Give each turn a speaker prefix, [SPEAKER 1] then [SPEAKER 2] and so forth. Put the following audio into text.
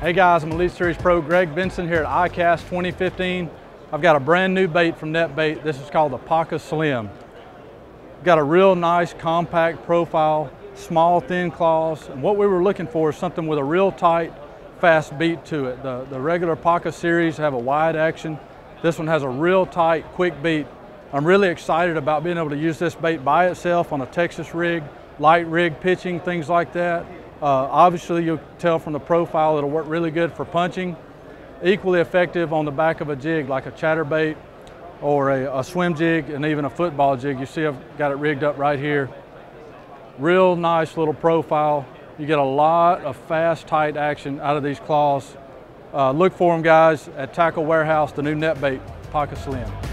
[SPEAKER 1] Hey guys, I'm Elite Series Pro Greg Vinson here at ICAST 2015. I've got a brand new bait from NetBait. This is called the Paca Slim. Got a real nice compact profile, small thin claws. And what we were looking for is something with a real tight, fast beat to it. The, the regular Paca series have a wide action. This one has a real tight, quick beat. I'm really excited about being able to use this bait by itself on a Texas rig, light rig pitching, things like that. Uh, obviously, you'll tell from the profile it'll work really good for punching. Equally effective on the back of a jig like a chatterbait or a, a, swim jig and even a football jig. You see I've got it rigged up right here. Real nice little profile. You get a lot of fast, tight action out of these claws. Uh, look for them guys at Tackle Warehouse, the new net bait, Paca Slim.